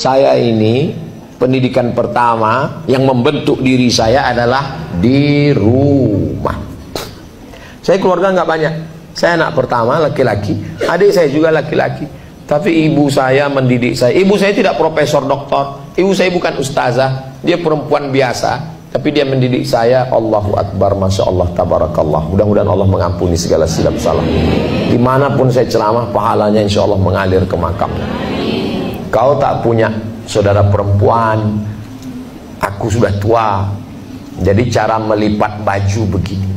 saya ini pendidikan pertama yang membentuk diri saya adalah di rumah. Saya keluarga nggak banyak. Saya anak pertama laki-laki, adik saya juga laki-laki. Tapi ibu saya mendidik saya. Ibu saya tidak profesor doktor. Ibu saya bukan ustazah. Dia perempuan biasa. Tapi dia mendidik saya Allahu Akbar Masya Allah Tabarakallah Mudah-mudahan Allah mengampuni segala silap salah Di mana pun saya ceramah Pahalanya insya Allah mengalir ke makamnya Kau tak punya saudara perempuan. Aku sudah tua. Jadi cara melipat baju begini.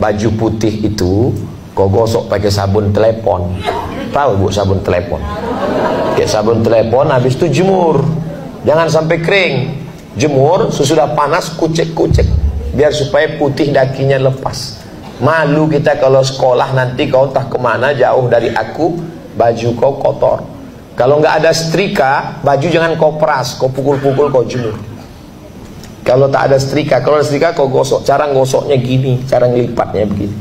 Baju putih itu Kau gosok pakai sabun telepon. Tahu bu sabun telepon? Pakai sabun telepon habis itu jemur. Jangan sampai kering. Jemur sesudah panas kucek-kucek. Biar supaya putih dakinya lepas. Malu kita kalau sekolah nanti kau entah ke mana jauh dari aku baju kau kotor kalau nggak ada setrika baju jangan kau peras kau pukul-pukul kau jemur. Kalau tak ada setrika kalau ada setrika kau gosok cara gosoknya gini cara ngelipatnya begini.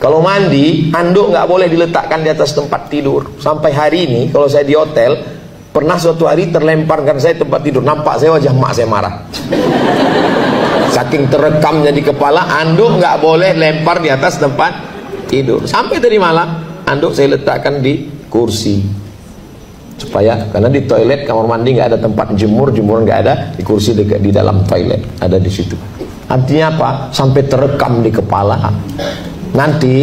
Kalau mandi anduk nggak boleh diletakkan di atas tempat tidur. Sampai hari ini kalau saya di hotel Pernah suatu hari terlemparkan saya tempat tidur. Nampak saya wajah mak saya marah. Saking terekamnya di kepala Anduk nggak boleh lempar di atas tempat tidur. Sampai tadi malam Anduk saya letakkan di kursi Supaya Karena di toilet kamar mandi nggak ada tempat jemur Jemur nggak ada Di kursi di, di dalam toilet Ada di situ Artinya apa? Sampai terekam di kepala Nanti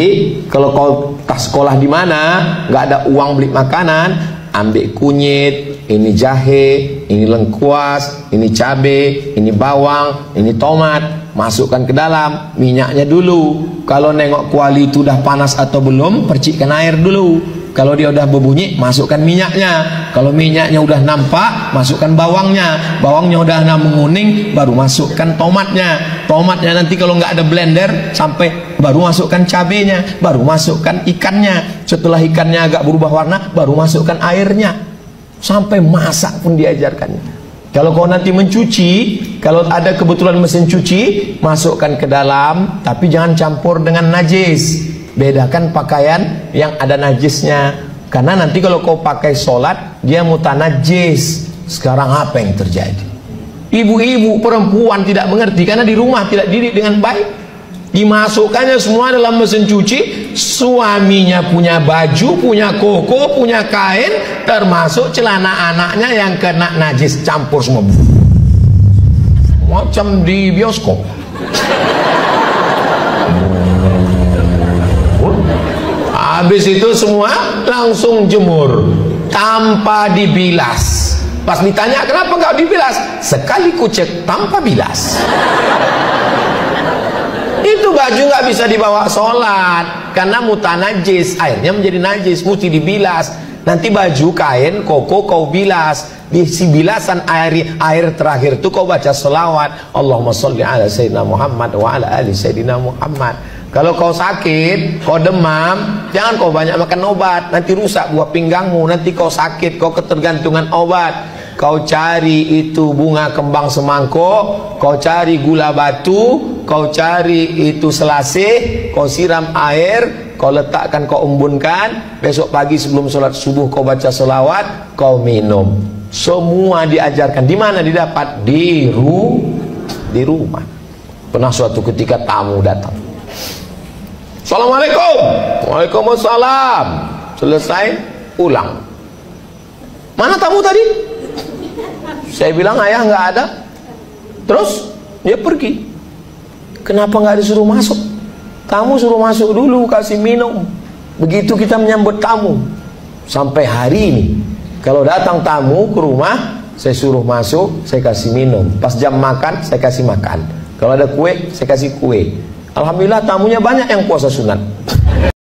Kalau kau tas sekolah di mana nggak ada uang beli makanan ambil kunyit, ini jahe, ini lengkuas, ini cabe, ini bawang, ini tomat, masukkan ke dalam minyaknya dulu. Kalau nengok kuali itu udah panas atau belum, percikkan air dulu. Kalau dia udah berbunyi, masukkan minyaknya. Kalau minyaknya udah nampak, masukkan bawangnya. Bawangnya udah menguning, baru masukkan tomatnya. Tomatnya nanti kalau nggak ada blender, sampai baru masukkan cabenya, baru masukkan ikannya. Setelah ikannya agak berubah warna, baru masukkan airnya. Sampai masak pun diajarkannya. Kalau kau nanti mencuci, kalau ada kebetulan mesin cuci, masukkan ke dalam, tapi jangan campur dengan najis bedakan pakaian yang ada najisnya. Karena nanti kalau kau pakai sholat dia mutanajis. Sekarang apa yang terjadi? Ibu-ibu perempuan tidak mengerti karena di rumah tidak didik dengan baik. Dimasukkannya semua dalam mesin cuci suaminya punya baju punya koko punya kain termasuk celana anaknya yang kena najis campur semua. Macam di bioskop Habis itu semua langsung jemur tanpa dibilas. Pas ditanya kenapa enggak dibilas? Sekali kucek tanpa bilas. Itu baju nggak bisa dibawa sholat karena muta najis, airnya menjadi najis, mesti dibilas. Nanti baju kain koko kau bilas di si bilasan air air terakhir itu kau baca selawat Allahumma sholli ala sayyidina Muhammad wa ala ali sayyidina Muhammad kalau kau sakit, kau demam, jangan kau banyak makan obat, nanti rusak buah pinggangmu, nanti kau sakit, kau ketergantungan obat. Kau cari itu bunga kembang semangkuk, kau cari gula batu, kau cari itu selasih, kau siram air, kau letakkan, kau embunkan, besok pagi sebelum sholat subuh kau baca selawat, kau minum. Semua diajarkan. Di mana didapat? Di ru, di rumah. Pernah suatu ketika tamu datang. Assalamualaikum. Waalaikumsalam. Selesai pulang. Mana tamu tadi? Saya bilang ayah nggak ada. Terus dia pergi. Kenapa nggak disuruh masuk? Tamu suruh masuk dulu kasih minum. Begitu kita menyambut tamu. Sampai hari ini. Kalau datang tamu ke rumah Saya suruh masuk, saya kasih minum. Pas jam makan, saya kasih makan. Kalau ada kue, saya kasih kue Alhamdulillah tamunya banyak yang puasa sunat